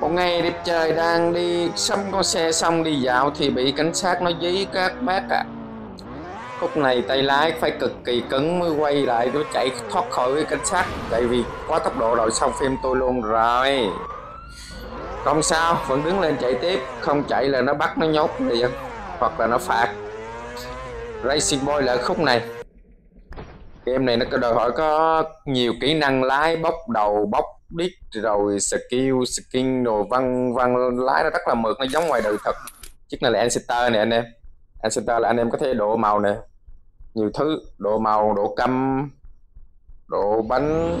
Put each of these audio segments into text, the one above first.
Một ngày đẹp trời đang đi xăm con xe xong đi dạo thì bị cảnh sát nó dí các bác ạ. Khúc này tay lái phải cực kỳ cứng mới quay lại nó chạy thoát khỏi cái cảnh sát tại vì quá tốc độ rồi xong phim tôi luôn rồi. Không sao, vẫn đứng lên chạy tiếp, không chạy là nó bắt nó nhốt liền hoặc là nó phạt. Racing Boy là khúc này. Game này nó có đòi hỏi có nhiều kỹ năng lái, bốc đầu, bốc đít rồi skill, skin đồ văn văn lái nó rất là mượt nó giống ngoài đời thật. Chiếc này là Ancestor nè anh em. Ancestor là anh em có thể độ màu nè. Nhiều thứ, độ màu, độ căm, độ bánh,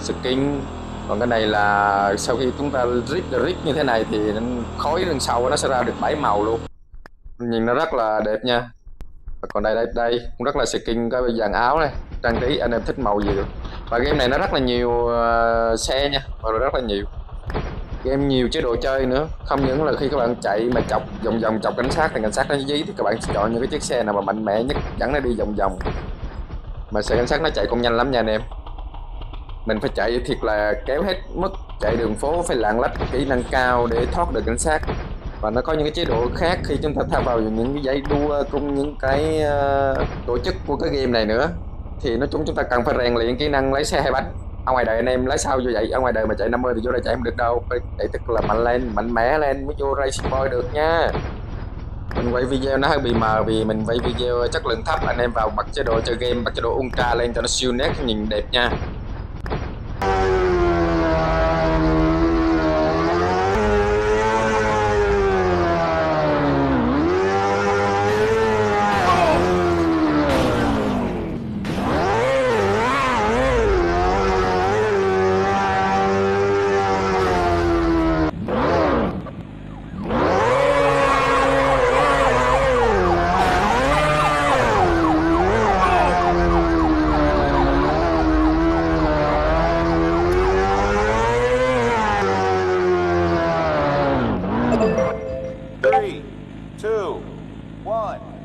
skin còn cái này là sau khi chúng ta rít rít như thế này thì khói đằng sau nó sẽ ra được bảy màu luôn nhìn nó rất là đẹp nha còn đây đây đây cũng rất là skin cái dàn áo này trang trí anh em thích màu gì được và game này nó rất là nhiều uh, xe nha. Và rất là nhiều. Game nhiều chế độ chơi nữa. Không những là khi các bạn chạy mà chọc vòng vòng chọc cảnh sát thì cảnh sát nó dí thì các bạn sẽ chọn những cái chiếc xe nào mà mạnh mẽ nhất dẫn nó đi vòng vòng. Mà xe cảnh sát nó chạy cũng nhanh lắm nha anh em. Mình phải chạy thiệt là kéo hết mức chạy đường phố phải lạng lách kỹ năng cao để thoát được cảnh sát. Và nó có những cái chế độ khác khi chúng ta tham vào những cái giải đua cùng những cái uh, tổ chức của cái game này nữa thì nói chung chúng ta cần phải rèn luyện kỹ năng lái xe hai bánh. Ở ngoài đời anh em lái sao vô vậy, ở ngoài đời mà chạy 50 thì vô đây chạy không được đâu. Phải chạy tức là mạnh lên, mạnh mẽ lên mới vô racing boy được nha. Mình quay video nó hơi bị mờ vì mình quay video chất lượng thấp. Anh em vào bật chế độ chơi game bật chế độ ultra lên cho nó siêu nét, nhìn đẹp nha. one.